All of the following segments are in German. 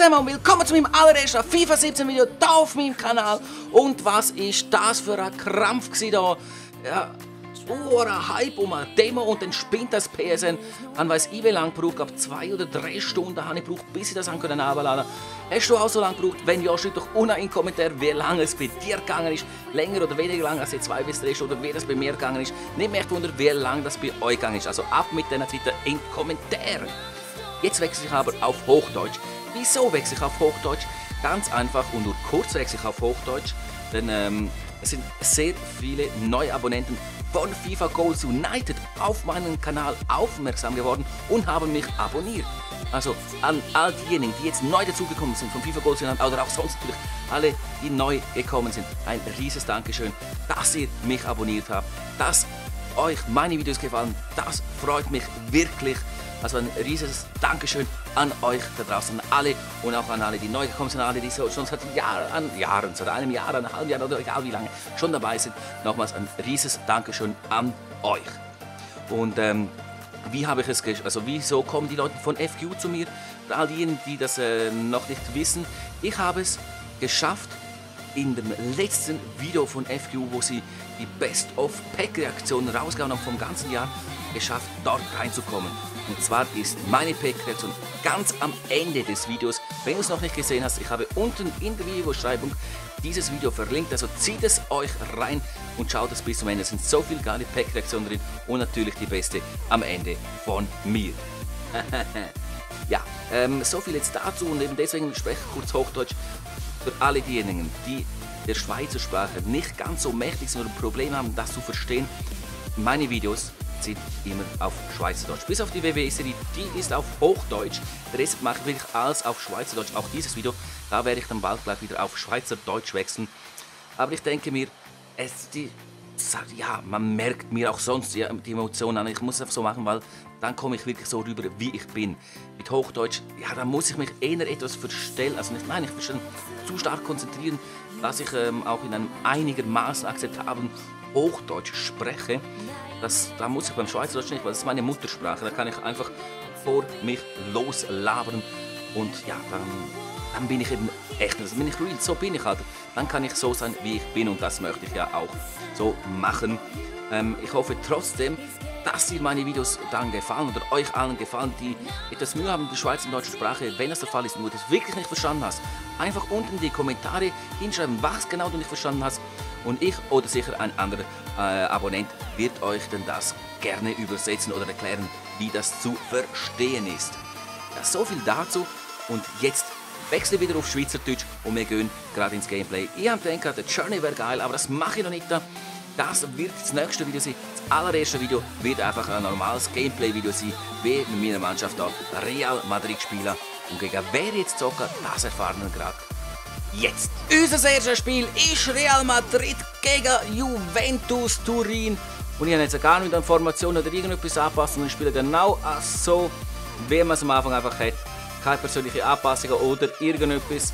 zusammen und willkommen zu meinem allerersten FIFA 17 Video hier auf meinem Kanal. Und was ist das für ein Krampf da? Ja, oh, ein Hype um eine Demo und dann spinnt das PSN. Dann weiß ich wie lange gebraucht, ab zwei oder drei Stunden habe ich gebraucht, bis ich das können herunterladen Hast du auch so lange gebraucht? Wenn ja, schreib doch unten in den Kommentar, wie lange es bei dir gegangen ist. Länger oder weniger lang als zwei bis drei Stunden, wie das bei mir gegangen ist. Nicht mehr wundern, wie lange das bei euch gegangen ist. Also ab mit diesen Zeiten in den Kommentaren. Jetzt wechsle ich aber auf Hochdeutsch. Wieso wechsle ich auf Hochdeutsch? Ganz einfach und nur kurz wechsle ich auf Hochdeutsch, denn ähm, es sind sehr viele neue Abonnenten von FIFA Goals United auf meinen Kanal aufmerksam geworden und haben mich abonniert. Also an all diejenigen, die jetzt neu dazugekommen sind von FIFA Goals United oder auch sonst natürlich alle, die neu gekommen sind, ein rieses Dankeschön, dass ihr mich abonniert habt, dass euch meine Videos gefallen. Das freut mich wirklich. Also ein riesiges Dankeschön an euch da draußen, an alle und auch an alle, die neu gekommen sind, alle, die so schon seit Jahren, Jahren, seit einem Jahr, einem halben Jahr oder egal wie lange schon dabei sind. Nochmals ein riesiges Dankeschön an euch. Und ähm, wie habe ich es also wieso kommen die Leute von FQ zu mir? All diejenigen, die das äh, noch nicht wissen, ich habe es geschafft, in dem letzten Video von FQ, wo sie die Best-of-Pack-Reaktionen rausgehauen haben vom ganzen Jahr, geschafft, dort reinzukommen. Und zwar ist meine Pack-Reaktion ganz am Ende des Videos. Wenn du es noch nicht gesehen hast, ich habe unten in der Videobeschreibung dieses Video verlinkt, also zieht es euch rein und schaut es bis zum Ende. Es sind so viele geile Pack-Reaktionen drin und natürlich die beste am Ende von mir. ja, ähm, so viel jetzt dazu und eben deswegen spreche ich kurz Hochdeutsch für alle diejenigen, die der Schweizer Sprache nicht ganz so mächtig sind oder Probleme haben, das zu verstehen. Meine Videos sind immer auf Schweizerdeutsch. Bis auf die WWE-Serie, die ist auf Hochdeutsch. Der Rest mache ich wirklich alles auf Schweizerdeutsch. Auch dieses Video, da werde ich dann bald gleich wieder auf Schweizerdeutsch wechseln. Aber ich denke mir, es, die, ja, man merkt mir auch sonst die, die Emotionen an. Ich muss es einfach so machen, weil dann komme ich wirklich so rüber, wie ich bin. Mit Hochdeutsch, ja, da muss ich mich eher etwas verstellen. Also nicht, nein, ich schon zu stark konzentrieren, dass ich ähm, auch in einem einigermaßen akzeptablen Hochdeutsch spreche. Das, da muss ich beim Schweizerdeutsch nicht, weil das ist meine Muttersprache. Da kann ich einfach vor mich loslabern und ja, dann, dann bin ich eben echt, also bin ich real, so bin ich halt. Dann kann ich so sein, wie ich bin und das möchte ich ja auch so machen. Ähm, ich hoffe trotzdem, dass dir meine Videos dann gefallen oder euch allen gefallen, die etwas Mühe haben mit der Schweizer und deutschen Sprache. Wenn das der Fall ist und du das wirklich nicht verstanden hast, einfach unten in die Kommentare hinschreiben, was genau du nicht verstanden hast. Und ich oder sicher ein anderer äh, Abonnent wird euch dann das gerne übersetzen oder erklären, wie das zu verstehen ist. Ja, so viel dazu und jetzt wechsle wieder auf Schweizerdeutsch und wir gehen gerade ins Gameplay. Ich habe gedacht, der Journey wäre geil, aber das mache ich noch nicht. Da. Das wird das nächste Video sein. Das allererste Video wird einfach ein normales Gameplay-Video sein, wie mit meiner Mannschaft da Real Madrid spielen. Und gegen wer jetzt zocken, das erfahren wir gerade jetzt. Unser erstes Spiel ist Real Madrid gegen Juventus Turin. Und ich habe jetzt gar nicht an Formationen oder irgendetwas anpassen. Ich spiele genau so, wie man es am Anfang einfach hat. Keine persönliche Anpassungen oder irgendetwas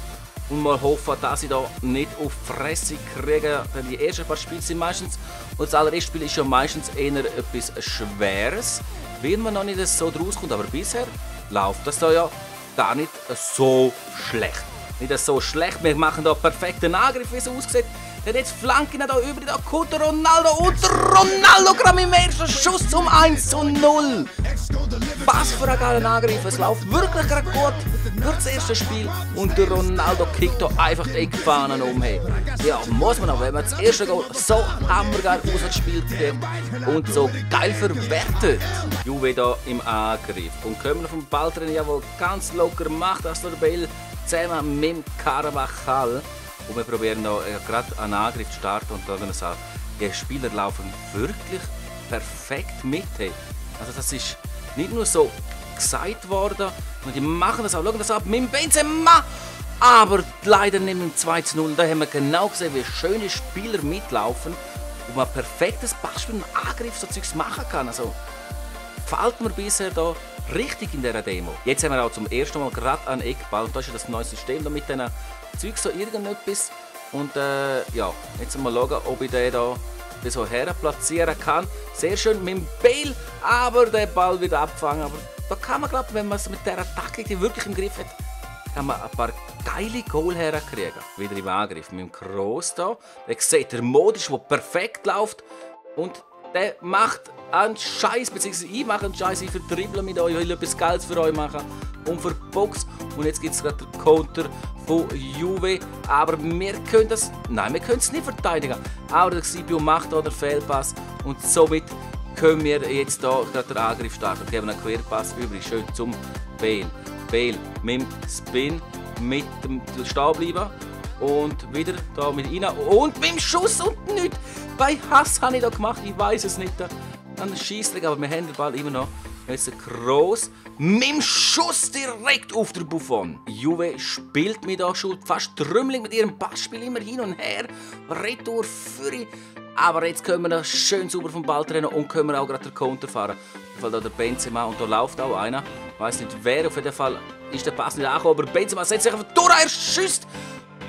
und mal hoffen, dass ich da nicht auf Fresse kriege. Denn die ersten paar Spiele sind meistens, und das allererste Spiel ist ja meistens eher etwas Schweres, weil man noch nicht so draus kommt. Aber bisher läuft das da ja gar nicht so schlecht. Nicht so schlecht, wir machen da perfekten Angriff, wie es aussieht. Der jetzt Flanken da über, da kommt Ronaldo und Ronaldo gerade im ersten Schuss zum 1 zu 0. Was für ein geiler Angriff, es läuft wirklich gerade gut für das erste Spiel und der Ronaldo kickt da einfach die Eckfahnen um. Ja, muss man auch, wenn man das erste Goal so hammergeil ausgespielt hat und so geil verwertet. Juve da im Angriff und kommen vom Ball drin, jawohl, ganz locker macht das der Bell zusammen mit Carvajal. Und wir probieren noch äh, gerade einen Angriff zu starten und dann sagen, die Spieler laufen wirklich perfekt mit. Hey. Also das ist nicht nur so gesagt worden, und die machen das auch, schauen das ab mit dem Benzema. Aber leider nicht mit dem 2 zu 0. Da haben wir genau gesehen, wie schöne Spieler mitlaufen und man perfektes Passspiel und Angriff so Zeugs machen kann. Also gefällt mir bisher da richtig in dieser Demo. Jetzt haben wir auch zum ersten Mal gerade einen Eckball und das ist das neue System da mit diesen Zeug so irgendetwas. Und äh, ja, jetzt mal schauen, ob ich den da so her platzieren kann. Sehr schön mit dem Ball, aber der Ball wieder abfangen. Aber da kann man glauben, wenn man es mit der Attacke die wirklich im Griff hat, haben wir ein paar geile Goal herkriegen. Wieder im Angriff mit dem Kroos da. Der sieht der modisch, der perfekt läuft. Und der macht einen Scheiß, beziehungsweise ich mache einen Scheiß, ich vertriebel mit euch, ich will etwas Geiles für euch machen und für die Box. Und jetzt gibt es gerade den Counter von Juve, aber wir können das, nein, wir können es nicht verteidigen. Aber der Xibio macht da den Fehlpass und somit können wir jetzt hier gerade den Angriff starten. Wir haben einen Querpass übrig, schön zum Bale. Bale mit dem Spin, mit dem bleiben und wieder da mit rein und mit dem Schuss und nichts. Bei Hass habe ich da gemacht, ich weiß es nicht. Dann schießt aber wir haben den Ball immer noch. Jetzt groß mit dem Schuss direkt auf den Buffon. Juve spielt mit da schon fast trümmelig mit ihrem Passspiel immer hin und her. Retour für aber jetzt können wir schön sauber vom Ball trennen und können wir auch gerade den Counter fahren. Da der Benzema und da läuft auch einer. Ich weiß nicht wer, auf jeden Fall ist der Pass nicht angekommen, aber Benzema setzt sich einfach durch, er schießt.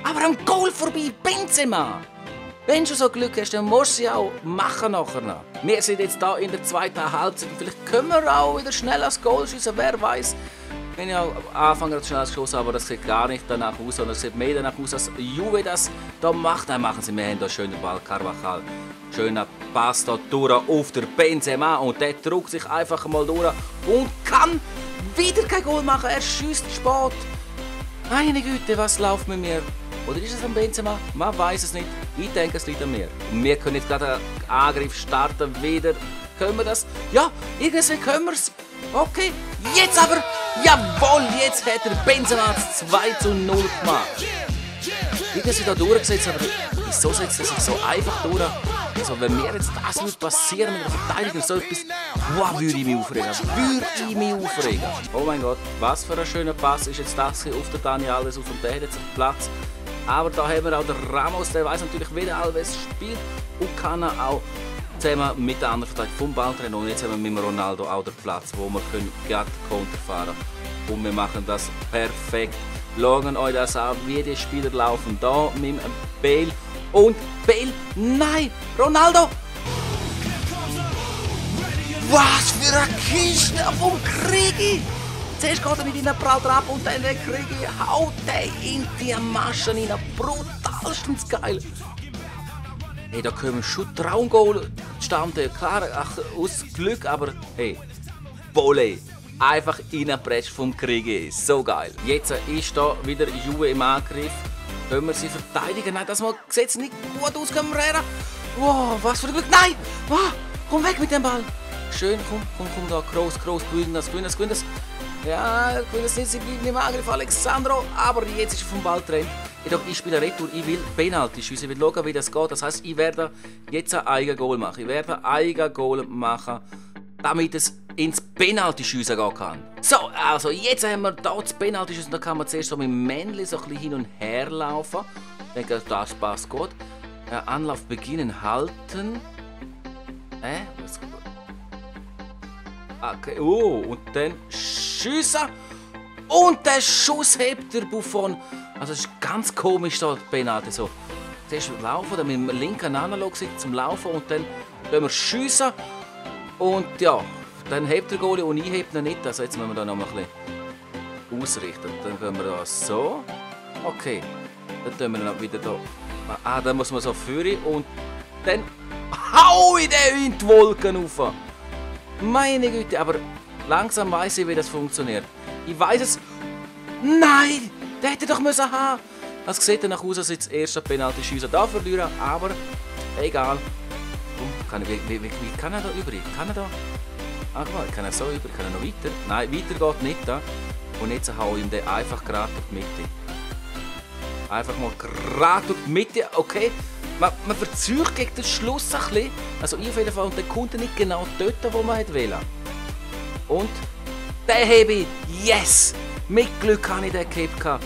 Aber am Goal vorbei, Benzema! Wenn du so Glück hast, dann musst du sie auch machen nachher noch. Wir sind jetzt da in der zweiten Halbzeit. Vielleicht können wir auch wieder schnell als Goal schießen, wer weiß. Wenn ich auch anfange schnell geschossen aber das sieht gar nicht danach aus, sondern es sieht mehr danach aus, als Juve das da macht. Dann machen sie, haben da schönen Ball, Carvajal. Schöner Pass da durch auf der Benzema und der drückt sich einfach mal durch und kann wieder kein Goal machen. Er schießt spät. Meine Güte, was läuft mit mir? Oder ist es am Benzema? Man weiß es nicht. Ich denke, es liegt an mir. Wir können jetzt gerade einen Angriff starten. Wieder. Können wir das? Ja, irgendwie können wir es. Okay, jetzt aber. Jawohl, jetzt hat der Benzema 2 zu 0 gemacht. Wie das da durchgesetzt aber wieso setzt er sich so einfach durch? Also wenn mir jetzt das würde passieren mit der Verteidigung, so etwas, wow, würde ich mich aufregen. Würde ich mich aufregen. Oh mein Gott, was für ein schöner Pass ist jetzt das hier auf der Dani Alves auf einen Platz. Aber da haben wir auch den Ramos, der weiß natürlich, wie der Alves spielt und kann auch zusammen mit der anderen Verteidigung vom Ball trennen. Und jetzt haben wir mit Ronaldo auch den Platz, wo wir können gerade Konter fahren Und wir machen das perfekt. Schauen euch das an, wie die Spieler laufen. Da mit dem Bale und Bale. Nein, Ronaldo. Was für eine Kiste vom Krieg! Zuerst geht er mit ihnen prallt ab und dann der Krieg haut in die Maschen rein. Brutalstens geil. Hey, da können schon Traumgoal zustande. Klar, ach, aus Glück, aber hey, Volley. Einfach reinpresst vom Krieg. So geil. Jetzt ist da wieder Juve im Angriff. Können wir sie verteidigen? Nein, das sieht nicht gut aus, Cabrera. Wow, was für ein Glück. Nein! Wow, komm weg mit dem Ball. Schön, komm, komm, komm da. Groß, groß, gewinnen das, gewinnen das, gewinnen das. Ja, das nicht. Im Angriff, Alexandro. Aber jetzt ist er vom Ball. Jedoch, ich spiele Retour, ich will Penalty schiessen, ich will schauen, wie das geht. Das heisst, ich werde jetzt ein eigenes Goal machen. Ich werde ein eigenes Goal machen, damit es ins Penalty schiessen gehen kann. So, also jetzt haben wir hier das Penalty schiessen. Da kann man zuerst so mit dem Männchen so ein bisschen hin und her laufen. Ich denke, das passt gut. Ja, Anlauf beginnen, halten. Äh? Okay, oh, und dann schiessen. Und der Schuss hebt der Buffon. Also es ist ganz komisch da, Penalty so. Zuerst laufen, dann mit dem linken Analog zum Laufen und dann können wir schiessen. Und ja, dann hebt der Goalie und ich hebt ihn nicht. Also jetzt müssen wir da noch mal ein bisschen ausrichten. Dann gehen wir da so. Okay. Dann tun wir dann wieder da. Ah, dann muss man so führen und dann hau ich den in die Wolken rauf. Meine Güte, aber langsam weiß ich, wie das funktioniert. Ich weiß es. Nein! Der hätte doch müssen haben. Es sieht danach aus, als das erste Penalty schiessen da verlieren, aber egal. Oh, kann ich, wie, wie, wie, kann er da übrig? Kann er da? Ach mal, kann er so über? Kann er noch weiter? Nein, weiter geht nicht da. Und jetzt hau ich ihm den einfach gerade durch die Mitte. Einfach mal gerade durch die Mitte, okay. Man, man verzögert gegen den Schluss ein bisschen. Also ich auf jeden Fall. Und der kommt nicht genau dort, wo man wählen Und den hebe ich. Yes! Mit Glück habe ich den gehabt.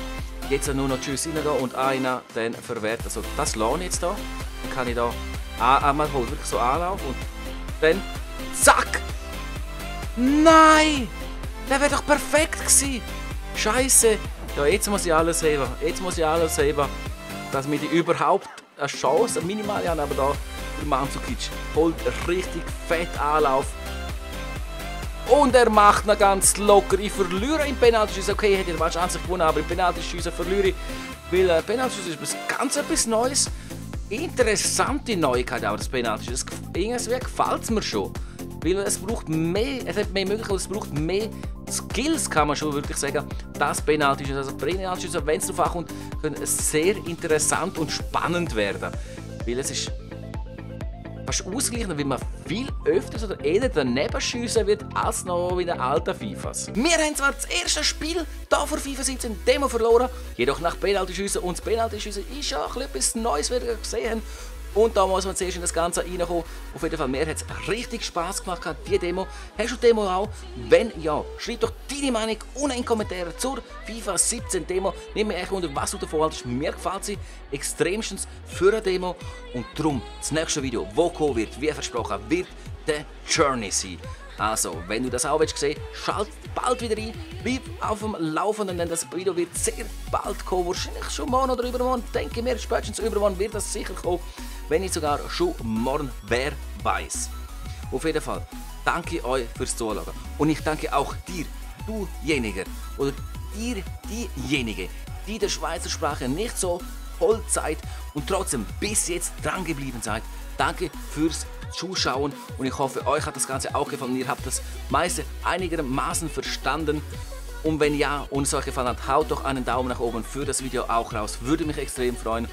Jetzt nur noch Tschüss reingehen und einer dann verwerten. Also das lohnt jetzt hier. Dann kann ich da einmal holen, wirklich so Anlauf und dann zack! Nein! Der wäre doch perfekt gewesen. Scheiße. Ja, jetzt muss ich alles heben. Jetzt muss ich alles heben, dass wir die überhaupt eine Chance, eine minimale haben. Aber da, der Manzukic holt richtig fett Anlauf. Und er macht noch ganz locker. Ich verliere im Penaltyschießen. Okay, ich hätte Chance gewonnen, aber im Penaltyschießen verliere ich. Weil äh, Penaltyschießen ist ganz etwas Neues. Interessante Neuigkeit auch, das Penaltyschießen. Irgendwie gefällt es mir schon. Weil es braucht mehr, es hat mehr Möglichkeiten, es braucht mehr Skills, kann man schon wirklich sagen. Das Penaltyschießen, also Penaltyschießen, wenn es darauf ankommt, können sehr interessant und spannend werden. Weil es ist fast ausgleichen, weil man viel öfters oder eher daneben schiessen wird als noch in den alten FIFAs. Wir haben zwar das erste Spiel hier vor FIFA 17 Demo verloren, jedoch nach Penaltyschiessen und das Penaltyschiessen ist ja etwas Neues, wie wir gesehen haben. Und da muss man zuerst in das Ganze reinkommen. Auf jeden Fall, mir hat es richtig Spass gemacht, die Demo. Hast du die Demo auch? Wenn ja, schreib doch deine Meinung unten in die Kommentare zur FIFA 17 Demo. Nimm mir echt unter, was du davon haltest. Mir gefällt sie extremstens für eine Demo. Und darum, das nächste Video, wo kommen wird, wie versprochen, wird der Journey sein. Also, wenn du das auch willst sehen, schalt bald wieder ein, bleib auf dem Laufenden, denn das Video wird sehr bald kommen, wahrscheinlich schon morgen oder übermorgen, denke mir, spätestens übermorgen wird das sicher kommen wenn nicht sogar schon morgen, wer weiß. Auf jeden Fall, danke euch fürs Zuschauen. Und ich danke auch dir, dujenige, oder dir, diejenige, die der Schweizer Sprache nicht so Vollzeit und trotzdem bis jetzt dran geblieben seid. Danke fürs Zuschauen und ich hoffe, euch hat das Ganze auch gefallen. Ihr habt das meiste einigermaßen verstanden. Und wenn ja und es euch gefallen hat, haut doch einen Daumen nach oben für das Video auch raus. Würde mich extrem freuen.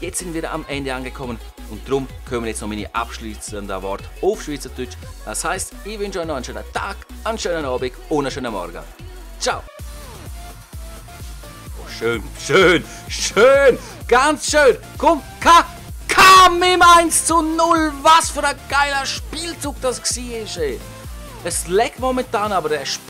Jetzt sind wir am Ende angekommen und darum kommen jetzt noch meine abschließenden Worte auf Schweizerdeutsch. Das heißt, ich wünsche euch noch einen schönen Tag, einen schönen Abend und einen schönen Morgen. Ciao! Oh, schön, schön, schön, ganz schön. Komm, K, kam im 1 zu 0. Was für ein geiler Spielzug das war. Es leckt momentan, aber der Spiel